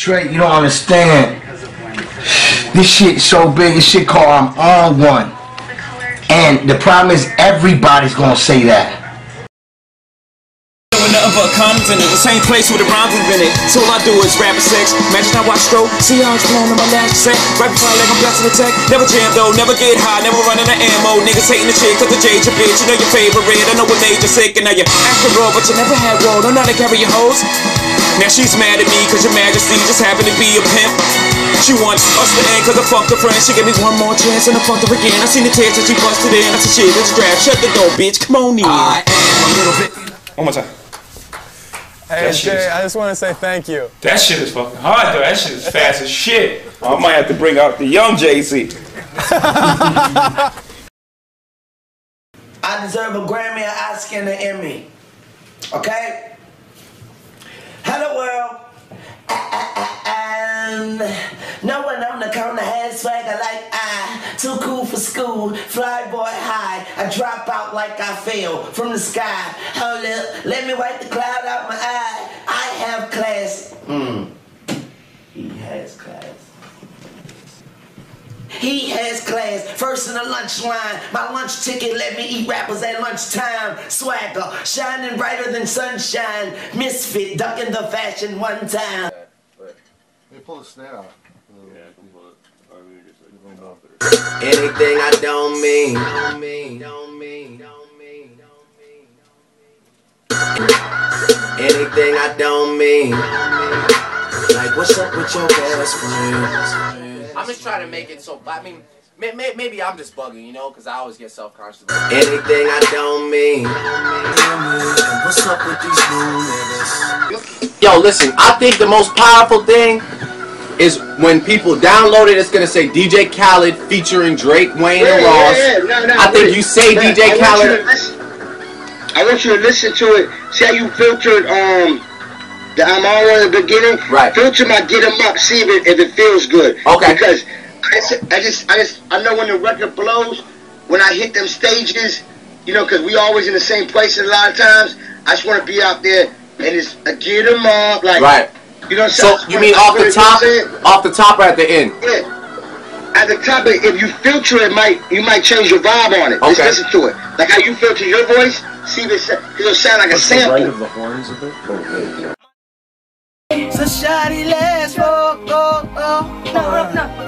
Trey, you don't understand. This shit so big. This shit called I'm on one. And the problem is everybody's gonna say that. Nothing but comments in it. The same place where the rhymes it. So all I do is rap and sex. Imagine I watch stroke. See how it's blown in my last set. Right before I like I'm blasting the tech. Never jam though, never get high, never running the ammo. Niggas hating the chick, cause the J's your bitch. You know your favorite. I know what made you sick. And now you're after all, but you never had roll. Don't know how to carry your hoes. Now she's mad at me cause your majesty just happened to be a pimp. She wants us to end cause I fucked her friend. She gave me one more chance and I fucked her again. I seen the tears that she busted in. I said, shit, let's draft. Shut the door, bitch. Come on in. I am a little bit. One more time. Hey, That shit Jay, is- I just want to say thank you. That shit is fucking hard though. That shit is fast as shit. I might have to bring out the young Jay-Z. I deserve a Grammy, an Oscar, and an Emmy. Okay? No one on the corner has swagger like I. Too cool for school, fly boy high. I drop out like I fell from the sky. Hold up, let me wipe the cloud out my eye. I have class. Hmm. He has class. He has class. First in the lunch line. My lunch ticket let me eat rappers at lunchtime. Swagger, shining brighter than sunshine. Misfit, ducking the fashion one time. Let me pull the snare out. Anything I don't mean. Don't mean. Don't mean. Don't mean. Don't mean. Anything I don't mean. Like, what's up with your best friend? I'm just trying to make it so. I mean, may, may, maybe I'm just bugging, you know, because I always get self conscious. Anything I don't mean. What's up with these new niggas? Yo, listen. I think the most powerful thing is when people download it. It's gonna say DJ Khaled featuring Drake, Wayne, and Ross. No, no, I think wait. you say Man, DJ I Khaled. I want you to listen to it. See how you filtered um the I'm on in the beginning. Right. Filter my get get 'em up. See if it, if it feels good. Okay. Because I just, I just I just I know when the record blows, when I hit them stages, you know, because we always in the same place a lot of times. I just want to be out there and it's a get 'em up like. Right. You know So you mean off the You know what I'm top, off the top or at the end? Yeah. At the top, of if you filter it, might you might change your vibe on it. Okay. Just listen to it. Like how you filter your voice. See if it sa- it'll sound like a sample. the horns a bit. So shawty, let's roll, roll, roll. No, no, no.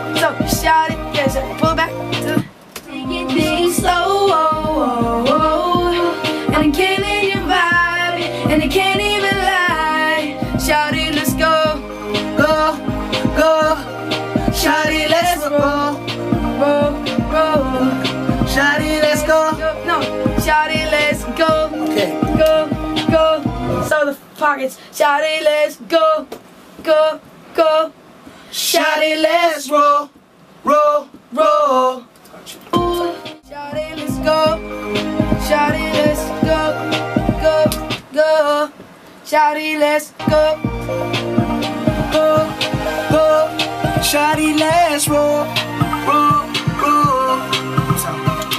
So shout it, let's go, go, go. Shout it, let's roll, roll, roll. Shout it, let's go. Shout go, go. Shout it, let's go, Go, go. Shawty, let's roll, roll, roll.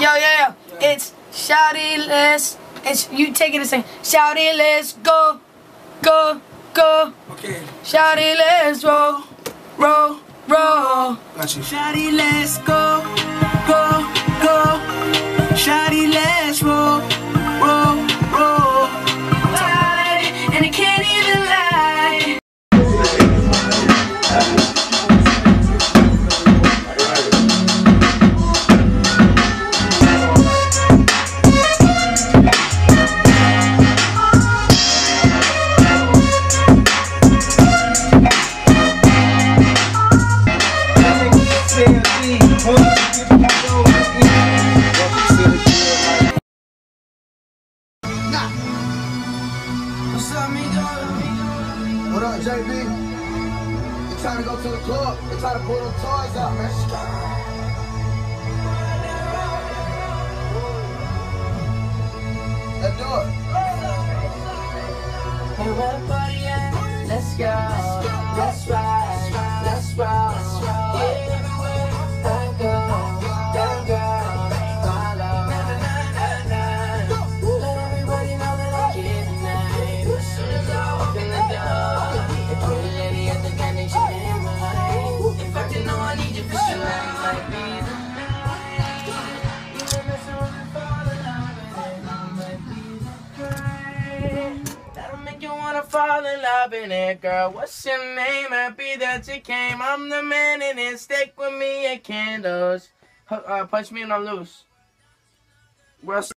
Yo, yo, yo. It's shout it, let's. It's you and sing. Shout it, let's go, go, go. Okay, it, let's roll, roll, roll. got you. Shawty, let's go, go, go. Shawty, let's roll, What up, JB? They to go to the club. They trying to pull them toys out, man. Let's? Let's go. Let's. Fall in love it, girl. What's your name? Happy that you came. I'm the man in it. Stick with me and candles. Hu- Uh, punch me and I'm loose. Russ.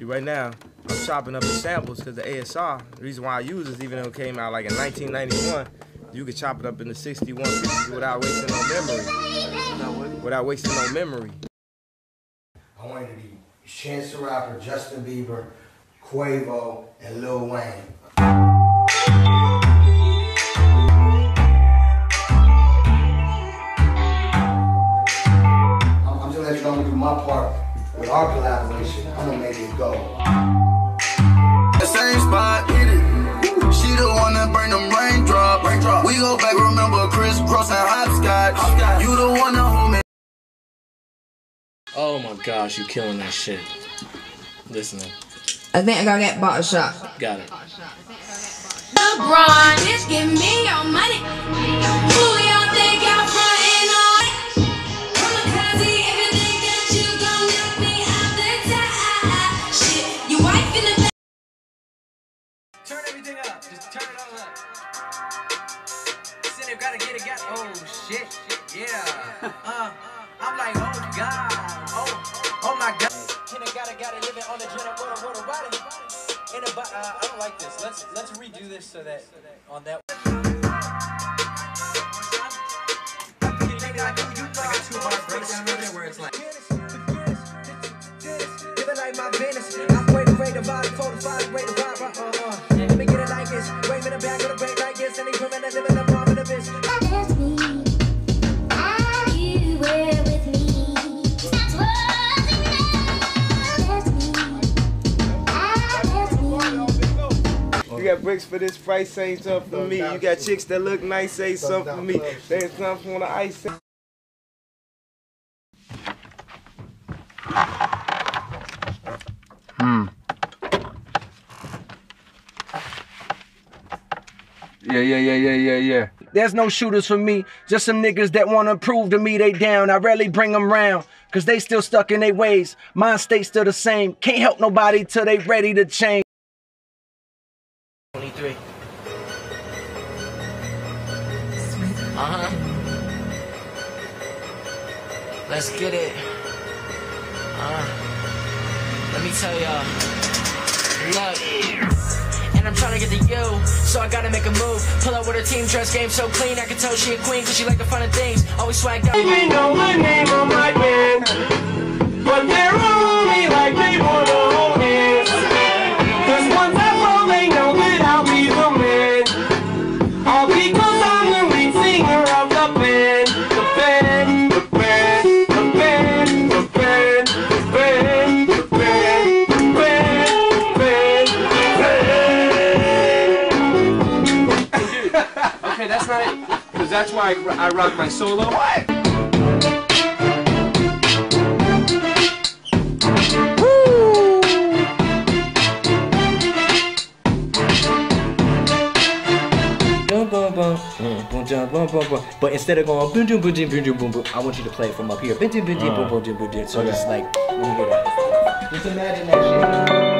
Right now, I'm chopping up the samples because the ASR, the reason why I use this, even though it came out like in 1991, you could chop it up into 61 pieces without wasting no memory. Without wasting no memory. I wanted to be Chance the Rapper, Justin Bieber, Quavo, and Lil Wayne. I'm, I'm just letting you know I'm gonna do my part with our collaboration. I'm gonna make it go. The same spot, hit it. She the one that burn them raindrops. Raindrop. We go back, remember Chris Cross and hopscotch. You the one that hold me. Oh my gosh, you killing that shit. Listening. I think I gotta get bottle shot. Got it. LeBron, bitch, give me your money. Who y'all think y'all frontin' on? Kamikaze, if you think that you gon' knock me out the top. Shit, you wife in the back. Turn everything up. Just turn it all up. Center, gotta get it, got Oh shit, yeah. Uh, I'm like, oh god, oh, I got Can I gotta gotta living on the general water water body. And about uh, I don't like this. Let's let's redo this so that on that I do you two breakdown there where it's like like my I You got bricks for this price, say something for me. You got chicks that look nice, say something for me. Say something on the ice. Hmm. Yeah, yeah, yeah, yeah, yeah, yeah. There's no shooters for me, just some niggas that wanna prove to me they down. I rarely bring them round, cause they still stuck in their ways. Mind state still the same. Can't help nobody till they ready to change. Uh huh. Let's get it. Uh, let me tell y'all. Look. And I'm trying to get to you, so I gotta make a move. Pull up with a team dress game so clean, I can tell she a queen, cause she like the fun of things. Always swag out. They know the name of my band, but they're only like they wanna I, I rock my solo. What? Hmm. But instead of going boom boom boom boom boom boom boom, I want you to play it from up here. Boom boom boom hmm. boom boom boom. So just like, let me get that. Just imagine that shit.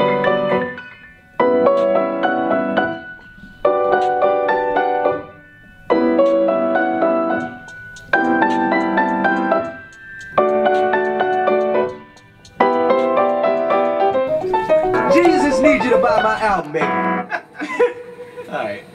Alright.